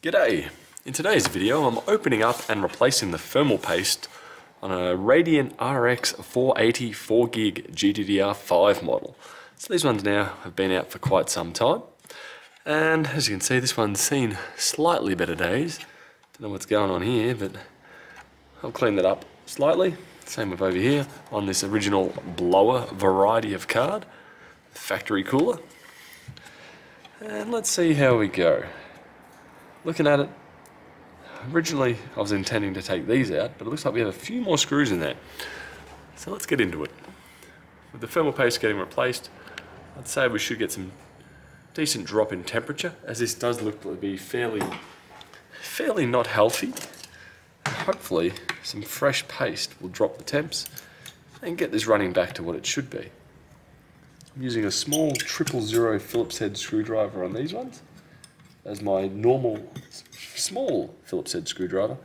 G'day! In today's video I'm opening up and replacing the thermal paste on a Radeon RX 480 4GB GDDR5 model. So these ones now have been out for quite some time and as you can see this one's seen slightly better days. Don't know what's going on here but I'll clean that up slightly. Same with over here on this original blower variety of card, factory cooler. And let's see how we go. Looking at it, originally I was intending to take these out, but it looks like we have a few more screws in there. So let's get into it. With the thermal paste getting replaced, I'd say we should get some decent drop in temperature, as this does look to be fairly, fairly not healthy. Hopefully some fresh paste will drop the temps and get this running back to what it should be. I'm using a small triple zero Phillips head screwdriver on these ones as my normal small Phillips head screwdriver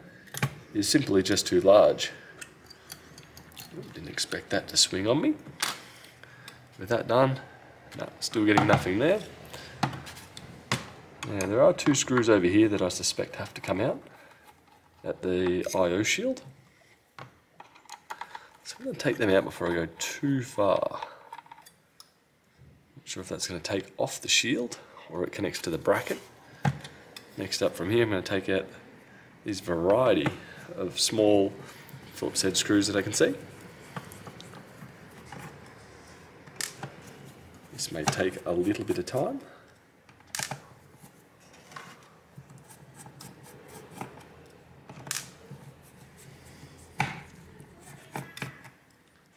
is simply just too large. Didn't expect that to swing on me. With that done, no, still getting nothing there. Now there are two screws over here that I suspect have to come out at the I.O. shield. So I'm going to take them out before I go too far. Not sure if that's going to take off the shield or it connects to the bracket. Next up from here I'm going to take out these variety of small Phillips head screws that I can see. This may take a little bit of time.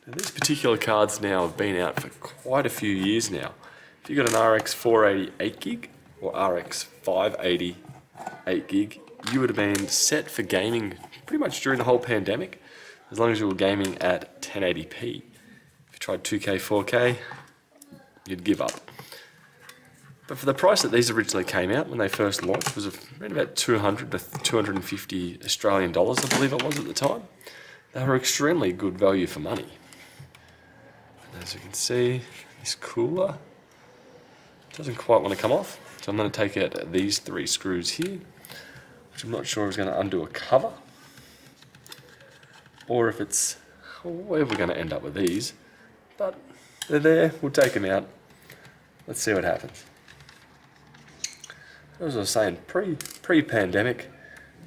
Now these particular cards now have been out for quite a few years now. If you've got an RX 480 8 gig or RX 580 8 gig, you would have been set for gaming pretty much during the whole pandemic, as long as you were gaming at 1080p. If you tried 2K, 4K, you'd give up. But for the price that these originally came out when they first launched was around about 200 to 250 Australian dollars, I believe it was at the time. They were extremely good value for money. And as you can see, this cooler doesn't quite want to come off. So I'm going to take out these three screws here, which I'm not sure is going to undo a cover, or if it's, where we're going to end up with these. But they're there, we'll take them out. Let's see what happens. As I was saying, pre, pre-pandemic,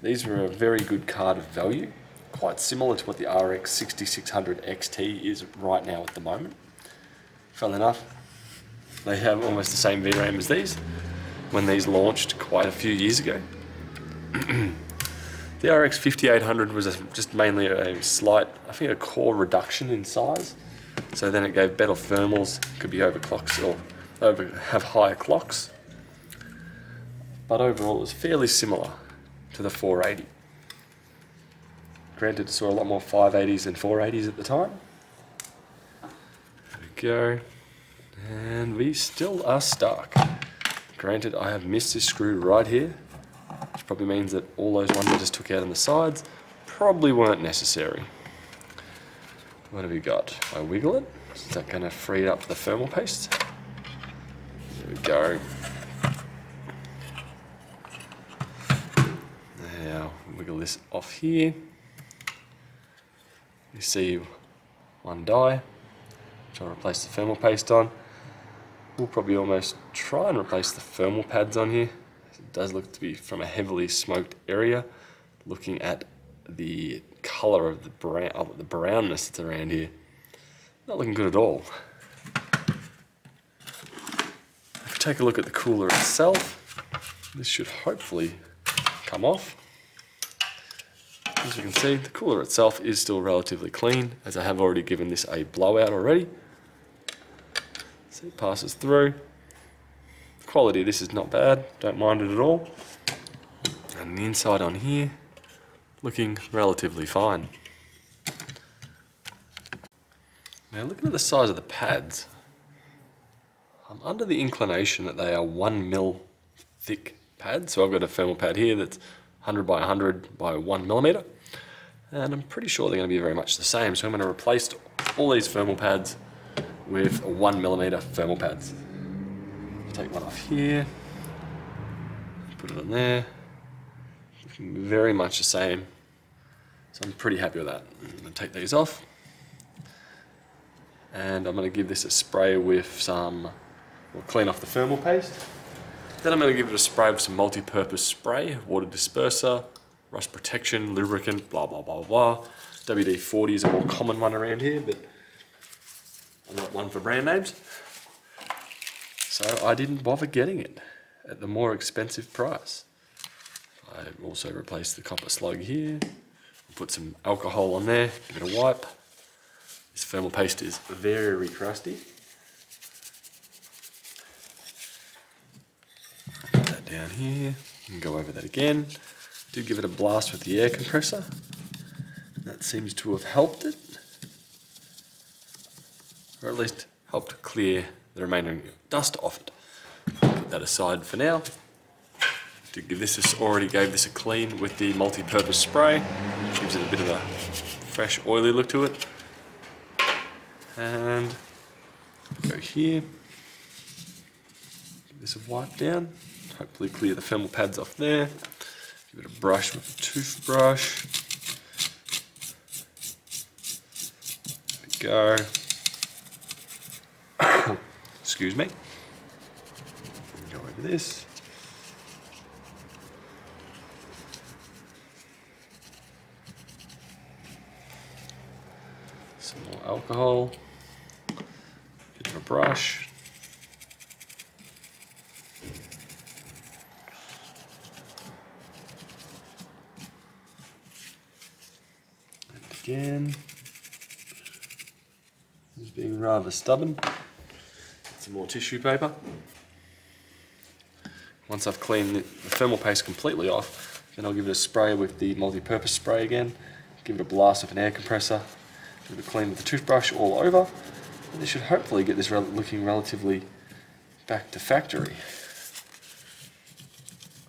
these were a very good card of value, quite similar to what the RX 6600 XT is right now at the moment. Funnily enough, they have almost the same VRAM as these when these launched quite a few years ago. The RX 5800 was a, just mainly a slight, I think a core reduction in size. So then it gave better thermals, could be overclocks or over, have higher clocks. But overall it was fairly similar to the 480. Granted, saw a lot more 580s than 480s at the time. There we go. And we still are stuck. Granted, I have missed this screw right here, which probably means that all those ones I just took out on the sides probably weren't necessary. What have we got? I wiggle it. Is that going to free it up for the thermal paste? There we go. Now, wiggle this off here. You see one die, which I'll replace the thermal paste on. We'll probably almost try and replace the thermal pads on here. Does look to be from a heavily smoked area. Looking at the colour of the brown, of the brownness that's around here, not looking good at all. If we take a look at the cooler itself, this should hopefully come off. As you can see, the cooler itself is still relatively clean, as I have already given this a blowout already. So it passes through. Quality this is not bad, don't mind it at all. And the inside on here, looking relatively fine. Now looking at the size of the pads, I'm under the inclination that they are one mil thick pads. So I've got a thermal pad here that's 100 by 100 by one millimeter. And I'm pretty sure they're going to be very much the same. So I'm going to replace all these thermal pads with one millimeter thermal pads. Take one off here, put it on there, looking very much the same. So I'm pretty happy with that. I'm to take these off. And I'm going to give this a spray with some, we'll clean off the thermal paste. Then I'm going to give it a spray with some multi-purpose spray, water disperser, rust protection, lubricant, blah, blah, blah, blah. WD-40 is a more common one around here, but I'm not one for brand names. So I didn't bother getting it at the more expensive price. I also replaced the copper slug here, put some alcohol on there, give it a wipe. This thermal paste is very crusty. Put that down here, and go over that again. Did give it a blast with the air compressor. That seems to have helped it. Or at least helped clear the remaining dust off it. Put that aside for now. To give this a, already gave this a clean with the multi-purpose spray. Gives it a bit of a fresh oily look to it. And go here. Give this a wipe down. Hopefully clear the thermal pads off there. Give it a brush with a toothbrush. There we go. Excuse me. Go over this. Some more alcohol. Of a brush. And again. It's being rather stubborn. Some more tissue paper. Once I've cleaned the thermal paste completely off, then I'll give it a spray with the multi-purpose spray again, give it a blast with an air compressor, give it a clean with the toothbrush all over, and this should hopefully get this looking relatively back to factory.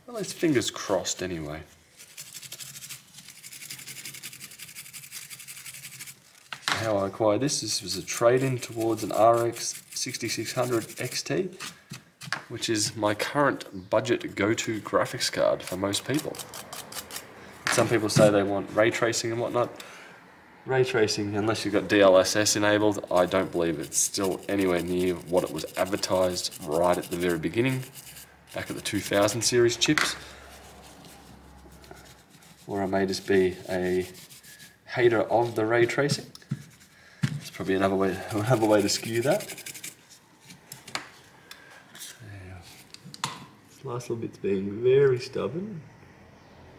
At least fingers crossed anyway. how I acquired this. This was a trade-in towards an RX 6600 XT, which is my current budget go-to graphics card for most people. Some people say they want ray tracing and whatnot. Ray tracing, unless you've got DLSS enabled, I don't believe it's still anywhere near what it was advertised right at the very beginning, back at the 2000 series chips. Or I may just be a hater of the ray tracing. It's probably another way, another way to skew that. Last little bit's being very stubborn.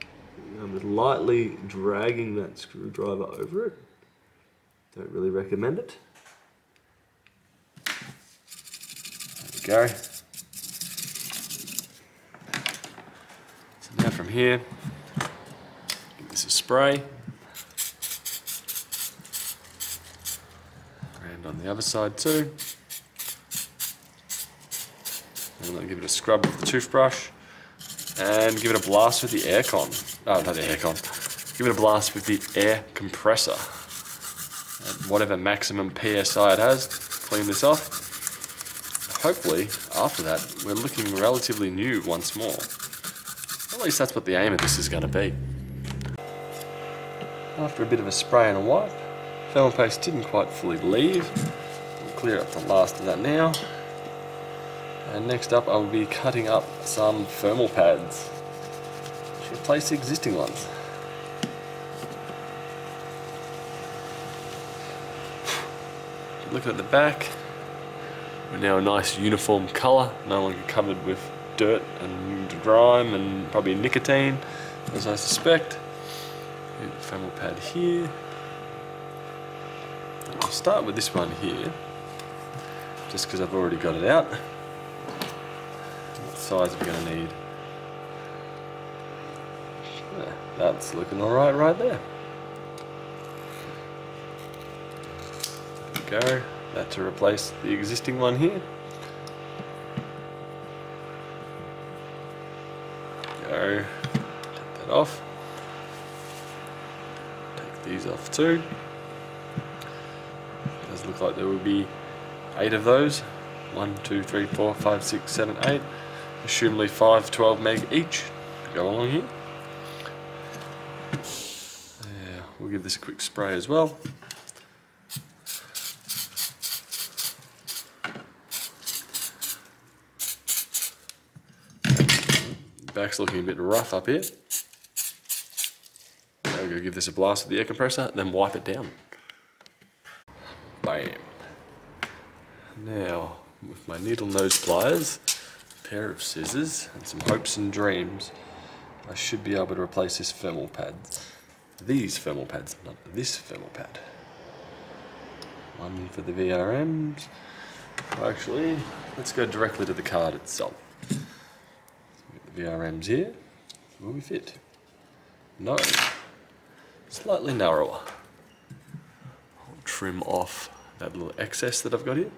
Um, I'm just lightly dragging that screwdriver over it. Don't really recommend it. There we go. So now from here, give this a spray. And on the other side too. And then give it a scrub with the toothbrush and give it a blast with the aircon. Oh, not the aircon. Give it a blast with the air compressor. At whatever maximum PSI it has, clean this off. Hopefully, after that, we're looking relatively new once more. At least that's what the aim of this is going to be. After a bit of a spray and a wipe, Thermal paste didn't quite fully leave. We'll clear up the last of that now. And next up I'll be cutting up some thermal pads to replace the existing ones. Looking at the back, we're now a nice uniform colour, no longer covered with dirt and grime and probably nicotine, as I suspect. Thermal pad here. I'll start with this one here, just because I've already got it out. Size are going to need? That's looking alright right there. there go, that to replace the existing one here. Go, take that off. Take these off too It Does look like there will be eight of those. One, two, three, four, five, six, seven, eight. Assumably five 12 meg each go along here. Yeah, we'll give this a quick spray as well. Back's looking a bit rough up here. I'll go give this a blast with the air compressor, then wipe it down. Bam. Now, with my needle nose pliers, pair of scissors, and some hopes and dreams, I should be able to replace this thermal pad. These thermal pads, not this thermal pad. One for the VRMs. Actually, let's go directly to the card itself. The VRMs here. Will we fit? No. Slightly narrower. I'll trim off that little excess that I've got here.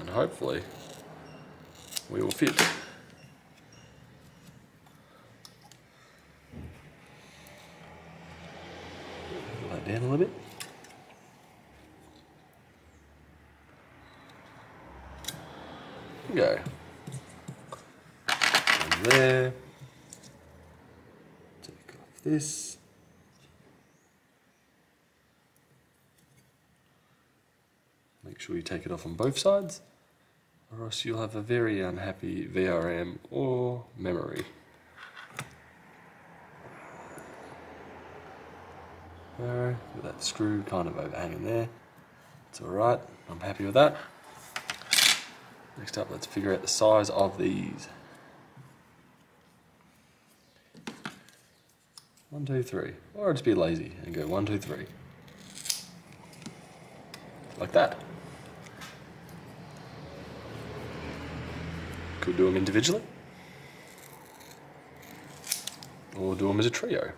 And hopefully we will fit. That down a little bit. Go. And there. Take off this. Make sure you take it off on both sides, else you'll have a very unhappy VRM or memory. With that screw kind of overhanging there. It's alright, I'm happy with that. Next up, let's figure out the size of these. One, two, three. Or just be lazy and go one, two, three. Like that. Could do them individually. Or do them as a trio.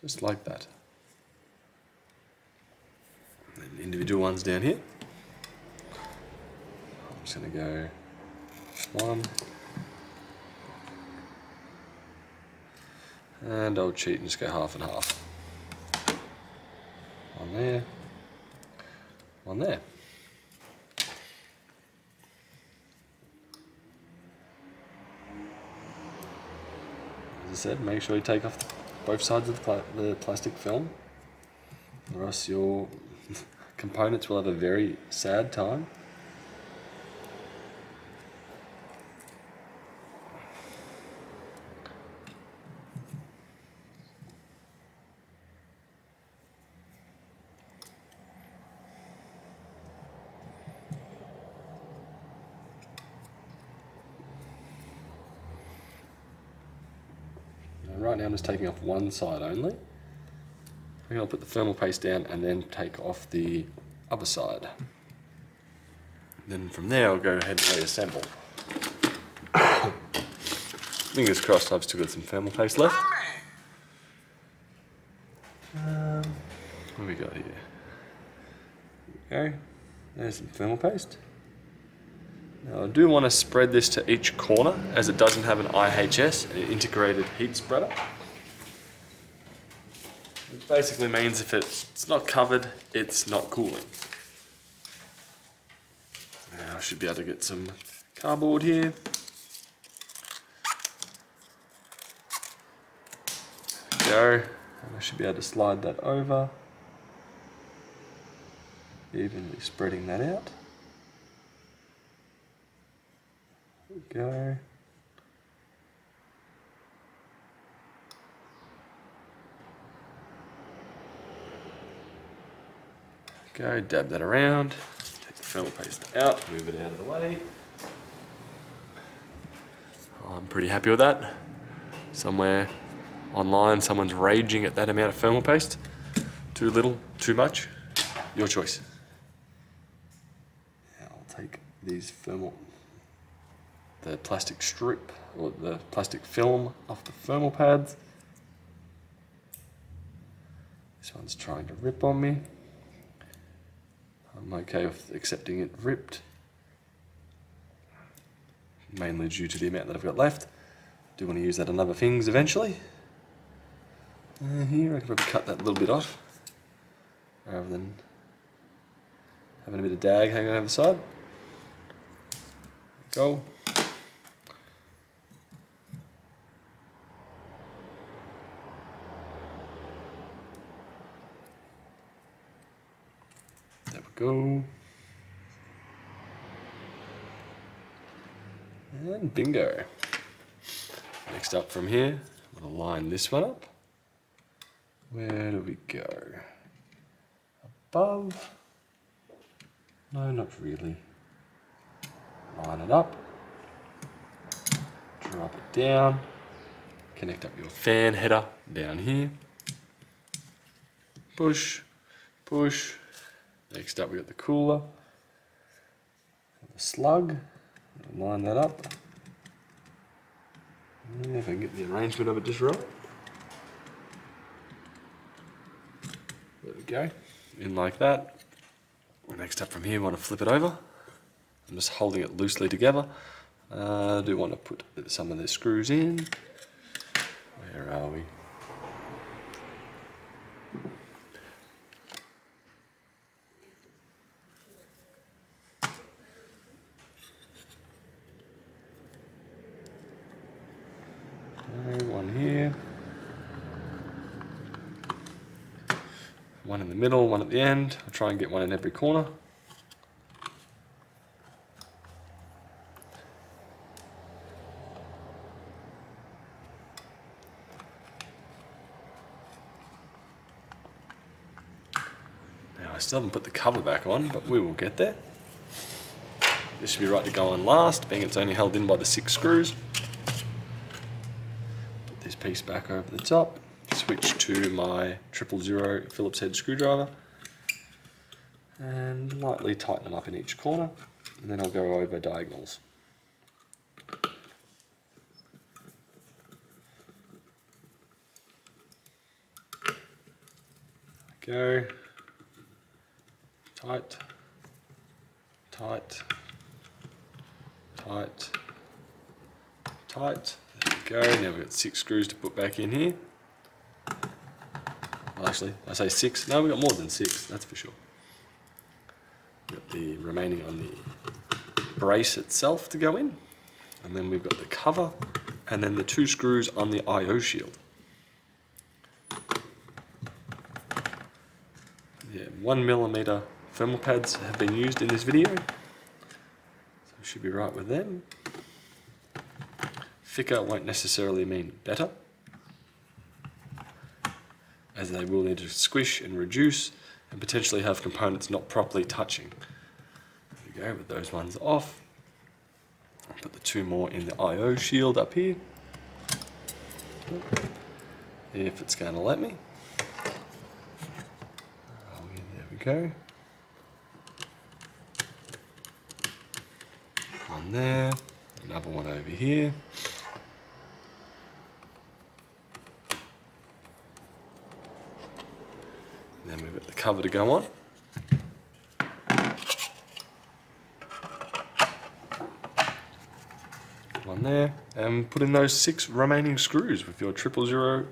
Just like that. And individual ones down here. I'm just going to go one. And I'll cheat and just go half and half. There. One there. As I said, make sure you take off both sides of the, the plastic film, or else your components will have a very sad time. And right now I'm just taking off one side only. Think I'll put the thermal paste down and then take off the other side. Then from there I'll go ahead and reassemble. Fingers crossed I've still got some thermal paste left. Um, what have we got here? Okay, there's some thermal paste. Now I do want to spread this to each corner as it doesn't have an IHS, an integrated heat spreader. It basically means if it's not covered, it's not cooling. Now I should be able to get some cardboard here. There we go. And I should be able to slide that over. Evenly spreading that out. Go. Go, dab that around, take the thermal paste out, move it out of the way. Oh, I'm pretty happy with that. Somewhere online, someone's raging at that amount of thermal paste. Too little, too much, your choice. I'll take these thermal the plastic strip or the plastic film off the thermal pads. This one's trying to rip on me. I'm okay with accepting it ripped. Mainly due to the amount that I've got left. Do want to use that on other things eventually. Uh, here I could probably cut that little bit off rather than having a bit of dag hanging over the side. go. Go. And bingo. Next up from here, I'm to line this one up. Where do we go? Above? No, not really. Line it up. Drop it down. Connect up your fan header down here. Push, push. Next up we got the cooler. The slug. Line that up. If I can get the arrangement of it just right. There we go. In like that. Next up from here, we want to flip it over. I'm just holding it loosely together. Uh, I do want to put some of the screws in. Where are we? One here. One in the middle, one at the end. I'll try and get one in every corner. Now I still haven't put the cover back on, but we will get there. This should be right to go on last, being it's only held in by the six screws. Put this piece back over the top switch to my triple zero Phillips head screwdriver and lightly tighten them up in each corner and then I'll go over diagonals. Go tight, tight, tight, tight. There we go. Now we've got six screws to put back in here actually. I say six. No, we've got more than six, that's for sure. We've got the remaining on the brace itself to go in. And then we've got the cover and then the two screws on the I.O. shield. Yeah, one millimeter thermal pads have been used in this video. So should be right with them. Thicker won't necessarily mean better as they will need to squish and reduce and potentially have components not properly touching. There we go, with those ones off. Put the two more in the I.O. shield up here. If it's going to let me. Oh, there we go. One there, another one over here. Then we've got the cover to go on. One there, and put in those six remaining screws with your triple zero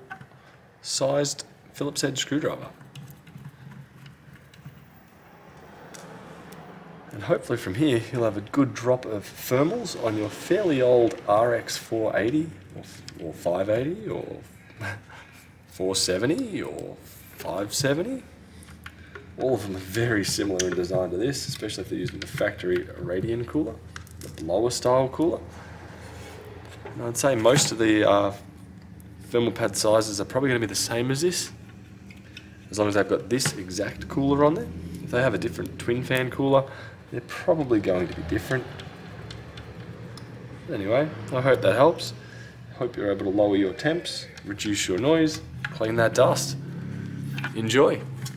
sized Phillips head screwdriver. And hopefully from here you'll have a good drop of thermals on your fairly old RX 480 or, or 580 or 470 or 570. All of them are very similar in design to this, especially if they're using the factory Radeon cooler, the blower style cooler. And I'd say most of the uh, thermal pad sizes are probably going to be the same as this, as long as they've got this exact cooler on there. If they have a different twin fan cooler, they're probably going to be different. Anyway, I hope that helps. Hope you're able to lower your temps, reduce your noise, clean that dust enjoy.